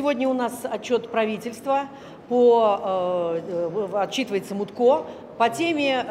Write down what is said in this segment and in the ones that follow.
Сегодня у нас отчет правительства по, э, отчитывается МУДКО по теме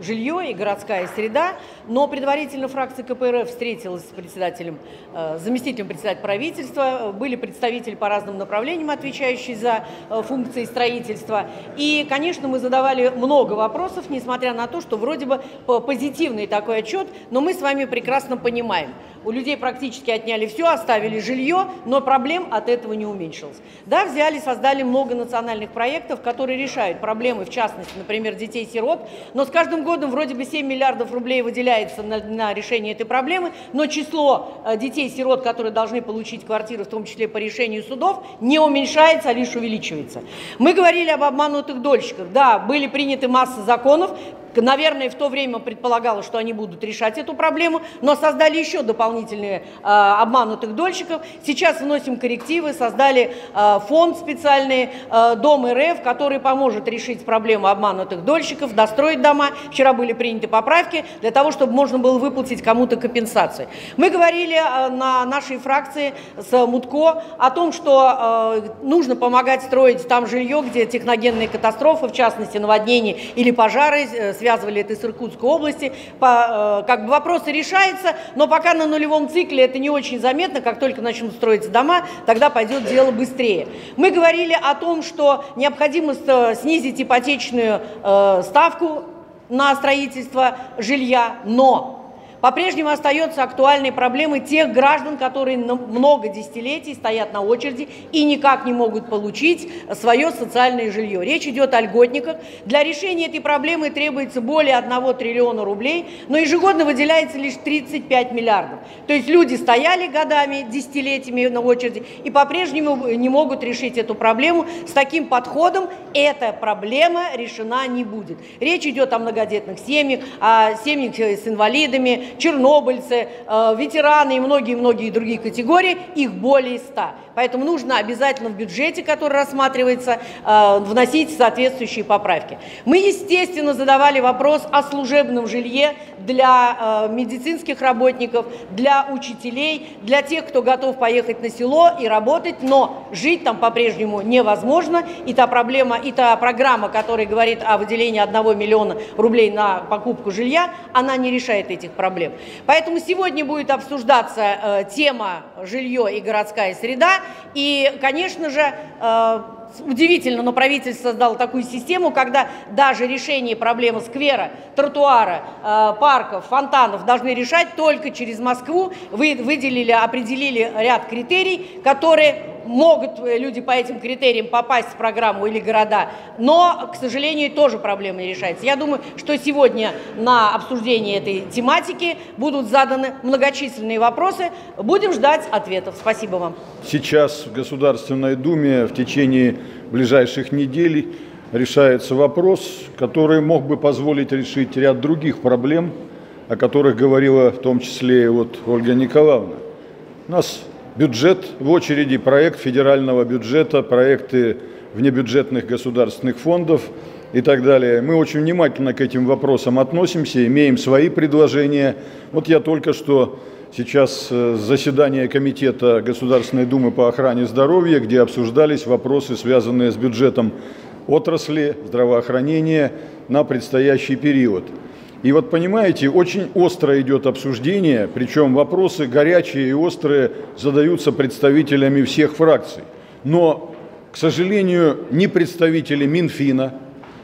жилье и городская среда, но предварительно фракция КПРФ встретилась с председателем, э, заместителем председателя правительства, были представители по разным направлениям, отвечающие за э, функции строительства. И, конечно, мы задавали много вопросов, несмотря на то, что вроде бы позитивный такой отчет, но мы с вами прекрасно понимаем, у людей практически отняли все, оставили жилье, но проблем от этого не уменьшилось. Да, взяли, создали много национальных проектов, которые решают проблемы, в частности, например, детей-сирот, но с каждым годом вроде бы 7 миллиардов рублей выделяется на, на решение этой проблемы, но число э, детей-сирот, которые должны получить квартиры, в том числе по решению судов, не уменьшается, а лишь увеличивается. Мы говорили об обманутых дольщиках. Да, были приняты масса законов, Наверное, в то время предполагалось, что они будут решать эту проблему, но создали еще дополнительные э, обманутых дольщиков. Сейчас вносим коррективы, создали э, фонд специальный, э, Дом РФ, который поможет решить проблему обманутых дольщиков, достроить дома. Вчера были приняты поправки для того, чтобы можно было выплатить кому-то компенсации. Мы говорили э, на нашей фракции с Мутко о том, что э, нужно помогать строить там жилье, где техногенные катастрофы, в частности наводнения или пожары, э, связывали это с Иркутской области. По, э, как бы вопросы решаются, но пока на нулевом цикле это не очень заметно. Как только начнут строиться дома, тогда пойдет дело быстрее. Мы говорили о том, что необходимо снизить ипотечную э, ставку на строительство жилья, но по-прежнему остается актуальной проблемой тех граждан, которые много десятилетий стоят на очереди и никак не могут получить свое социальное жилье. Речь идет о льготниках. Для решения этой проблемы требуется более 1 триллиона рублей, но ежегодно выделяется лишь 35 миллиардов. То есть люди стояли годами, десятилетиями на очереди и по-прежнему не могут решить эту проблему. С таким подходом эта проблема решена не будет. Речь идет о многодетных семьях, о семьях с инвалидами, чернобыльцы, э, ветераны и многие-многие другие категории, их более 100. Поэтому нужно обязательно в бюджете, который рассматривается, э, вносить соответствующие поправки. Мы, естественно, задавали вопрос о служебном жилье для э, медицинских работников, для учителей, для тех, кто готов поехать на село и работать, но жить там по-прежнему невозможно. И та проблема, и та программа, которая говорит о выделении 1 миллиона рублей на покупку жилья, она не решает этих проблем. Поэтому сегодня будет обсуждаться э, тема жилье и городская среда. И, конечно же, э, удивительно, но правительство создало такую систему, когда даже решение проблемы сквера, тротуара, э, парков, фонтанов должны решать только через Москву. Вы выделили, определили ряд критерий, которые могут э, люди по этим критериям попасть в программу или города, но, к сожалению, тоже проблема не решается. Я думаю, что сегодня на обсуждении этой тематики будут заданы многочисленные вопросы. Будем ждать ответов. Спасибо вам. Сейчас в Государственной Думе в течение ближайших недель решается вопрос, который мог бы позволить решить ряд других проблем, о которых говорила в том числе вот Ольга Николаевна. У нас бюджет в очереди, проект федерального бюджета, проекты внебюджетных государственных фондов и так далее. Мы очень внимательно к этим вопросам относимся, имеем свои предложения. Вот я только что сейчас э, заседание Комитета Государственной Думы по охране здоровья, где обсуждались вопросы, связанные с бюджетом отрасли здравоохранения на предстоящий период. И вот понимаете, очень остро идет обсуждение, причем вопросы горячие и острые задаются представителями всех фракций. Но, к сожалению, ни представители Минфина,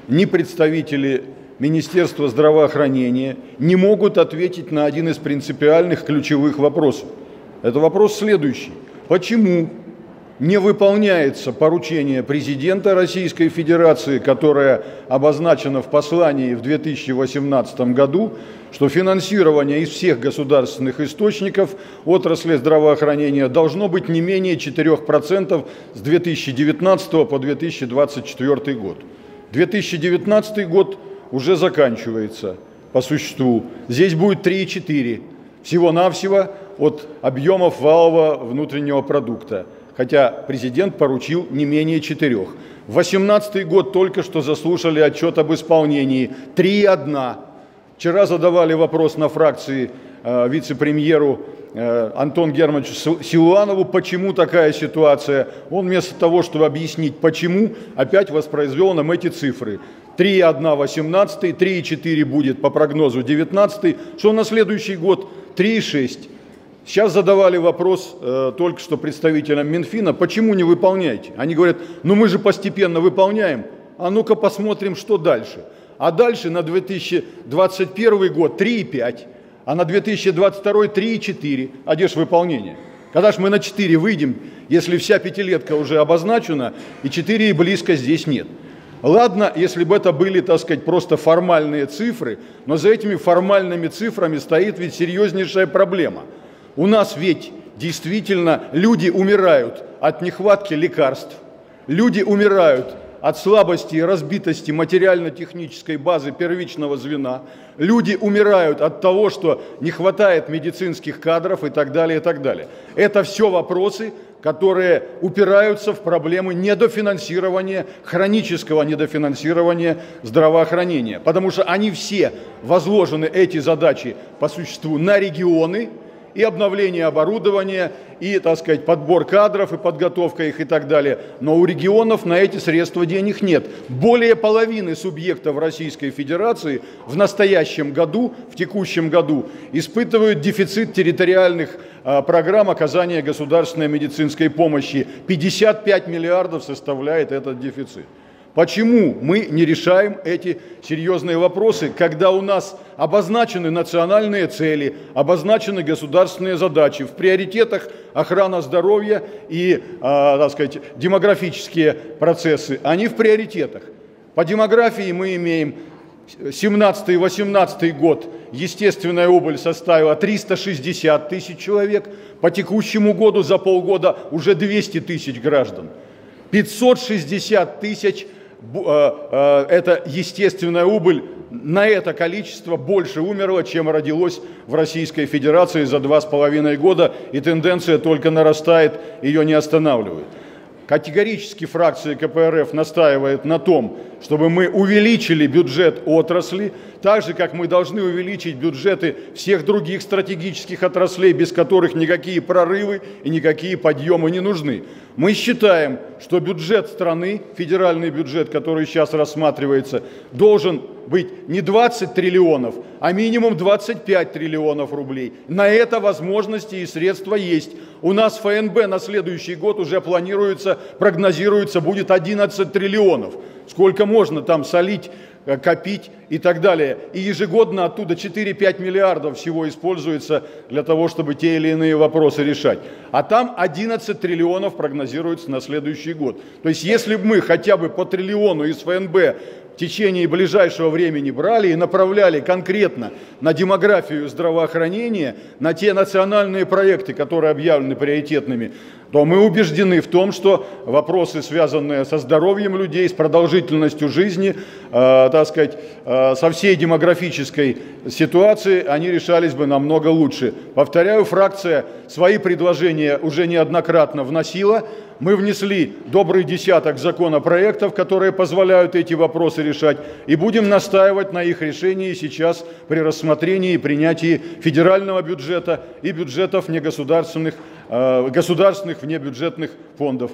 ни представители Министерства здравоохранения не могут ответить на один из принципиальных ключевых вопросов. Это вопрос следующий. Почему не выполняется поручение президента Российской Федерации, которое обозначено в послании в 2018 году, что финансирование из всех государственных источников отрасли здравоохранения должно быть не менее 4% с 2019 по 2024 год. 2019 год уже заканчивается по существу. Здесь будет 3,4 всего-навсего от объемов валового внутреннего продукта хотя президент поручил не менее четырех. В 2018 год только что заслушали отчет об исполнении. Три одна. Вчера задавали вопрос на фракции э, вице-премьеру э, Антон Германовичу Силуанову, почему такая ситуация. Он вместо того, чтобы объяснить почему, опять воспроизвел нам эти цифры. 3,1 18, 3,4 будет по прогнозу 19, что на следующий год 3,6. Сейчас задавали вопрос э, только что представителям Минфина, почему не выполняете? Они говорят, ну мы же постепенно выполняем, а ну-ка посмотрим, что дальше. А дальше на 2021 год 3,5, а на 2022 3,4. А где же выполнение? Когда же мы на 4 выйдем, если вся пятилетка уже обозначена, и 4 и близко здесь нет? Ладно, если бы это были, так сказать, просто формальные цифры, но за этими формальными цифрами стоит ведь серьезнейшая проблема – у нас ведь действительно люди умирают от нехватки лекарств, люди умирают от слабости и разбитости материально-технической базы первичного звена. Люди умирают от того, что не хватает медицинских кадров и так далее, и так далее. Это все вопросы, которые упираются в проблемы недофинансирования, хронического недофинансирования здравоохранения. Потому что они все возложены, эти задачи по существу, на регионы – и обновление оборудования, и, так сказать, подбор кадров, и подготовка их и так далее. Но у регионов на эти средства денег нет. Более половины субъектов Российской Федерации в настоящем году, в текущем году, испытывают дефицит территориальных а, программ оказания государственной медицинской помощи. 55 миллиардов составляет этот дефицит. Почему мы не решаем эти серьезные вопросы, когда у нас обозначены национальные цели, обозначены государственные задачи, в приоритетах охрана здоровья и, э, так сказать, демографические процессы, они в приоритетах. По демографии мы имеем 17-18 год естественная убыль составила 360 тысяч человек, по текущему году за полгода уже 200 тысяч граждан. 560 тысяч Э, э, это естественная убыль, на это количество больше умерло, чем родилось в Российской Федерации за два с половиной года, и тенденция только нарастает, ее не останавливает. Категорически фракция КПРФ настаивает на том, чтобы мы увеличили бюджет отрасли, так же, как мы должны увеличить бюджеты всех других стратегических отраслей, без которых никакие прорывы и никакие подъемы не нужны. Мы считаем, что бюджет страны, федеральный бюджет, который сейчас рассматривается, должен быть не 20 триллионов, а минимум 25 триллионов рублей. На это возможности и средства есть. У нас ФНБ на следующий год уже планируется, прогнозируется, будет 11 триллионов. Сколько можно там солить Э, копить и так далее. И ежегодно оттуда 4-5 миллиардов всего используется для того, чтобы те или иные вопросы решать. А там 11 триллионов прогнозируется на следующий год. То есть если бы мы хотя бы по триллиону из ФНБ в течение ближайшего времени брали и направляли конкретно на демографию здравоохранения, на те национальные проекты, которые объявлены приоритетными, то мы убеждены в том, что вопросы, связанные со здоровьем людей, с продолжительностью жизни, э, так сказать, э, со всей демографической ситуацией, они решались бы намного лучше. Повторяю, фракция свои предложения уже неоднократно вносила. Мы внесли добрый десяток законопроектов, которые позволяют эти вопросы решать, и будем настаивать на их решении сейчас при рассмотрении и принятии федерального бюджета и бюджетов негосударственных, э, государственных внебюджетных фондов.